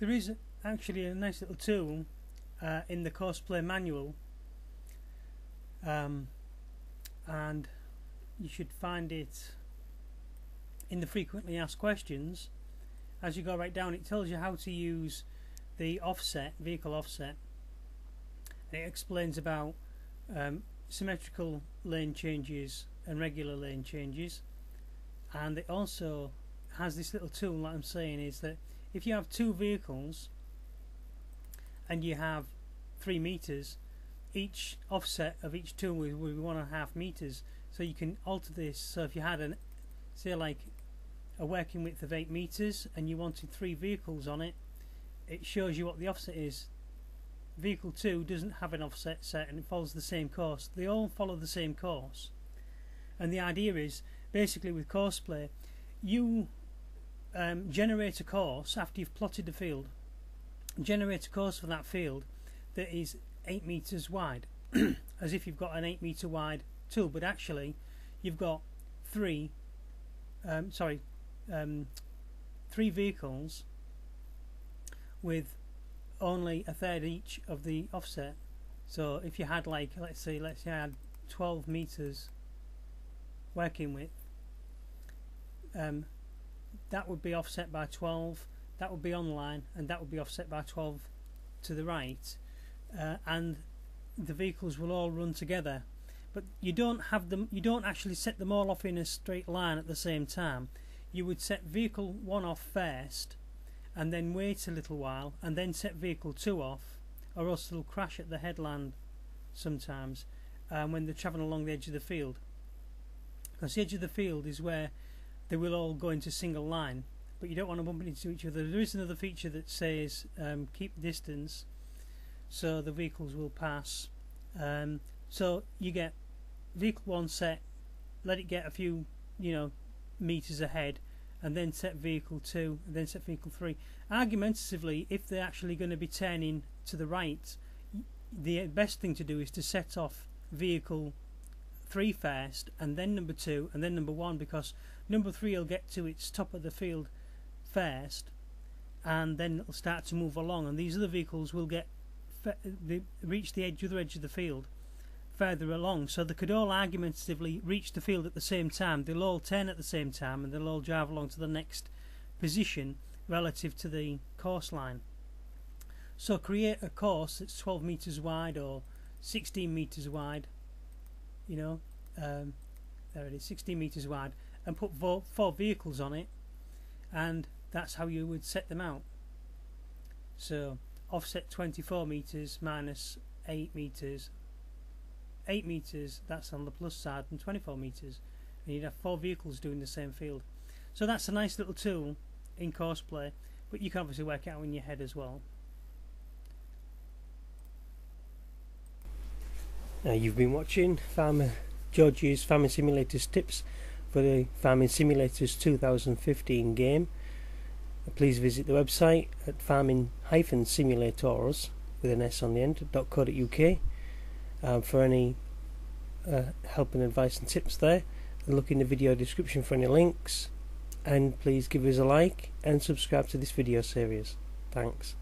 There is actually a nice little tool uh, in the Courseplay manual. Um, and you should find it in the frequently asked questions. As you go right down it tells you how to use the offset vehicle offset. And it explains about um, symmetrical lane changes and regular lane changes. And it also has this little tool that I'm saying is that if you have two vehicles and you have three meters each offset of each tool will be one and a half meters so you can alter this. So if you had an say like a working width of 8 meters and you wanted three vehicles on it it shows you what the offset is. Vehicle 2 doesn't have an offset set and it follows the same course. They all follow the same course. And the idea is basically with Courseplay you um, generate a course after you've plotted the field. Generate a course for that field that is 8 meters wide as if you've got an 8 meter wide tool but actually you've got three um, sorry um, three vehicles with only a third each of the offset. So if you had like let's say let's say I had 12 meters working with um, that would be offset by 12 that would be online and that would be offset by 12 to the right. Uh, and the vehicles will all run together. But you don't have them you don't actually set them all off in a straight line at the same time. You would set vehicle 1 off first and then wait a little while and then set vehicle 2 off or else they'll crash at the headland sometimes um, when they're travelling along the edge of the field. Because the edge of the field is where they will all go into single line but you don't want to bump into each other. There is another feature that says um, keep distance so the vehicles will pass. Um, so you get vehicle 1 set let it get a few you know meters ahead and then set vehicle 2 and then set vehicle 3 argumentatively if they're actually going to be turning to the right the best thing to do is to set off vehicle 3 first and then number 2 and then number 1 because number 3 will get to its top of the field first and then it'll start to move along. And these other vehicles will get they reach the edge, other edge of the field further along. So they could all argumentatively reach the field at the same time. They'll all turn at the same time and they'll all drive along to the next position relative to the course line. So create a course that's 12 meters wide or 16 meters wide you know um, there it is 16 meters wide and put four, four vehicles on it and that's how you would set them out. So offset 24 meters minus 8 meters 8 meters that's on the plus side and 24 meters and you'd have four vehicles doing the same field. So that's a nice little tool in Courseplay but you can obviously work it out in your head as well Now you've been watching Farmer George's Farming Simulators tips for the Farming Simulators 2015 game. Please visit the website at farming-simulators with an S on the end .co.uk um, for any uh, help and advice and tips there. Look in the video description for any links. And please give us a like and subscribe to this video series. Thanks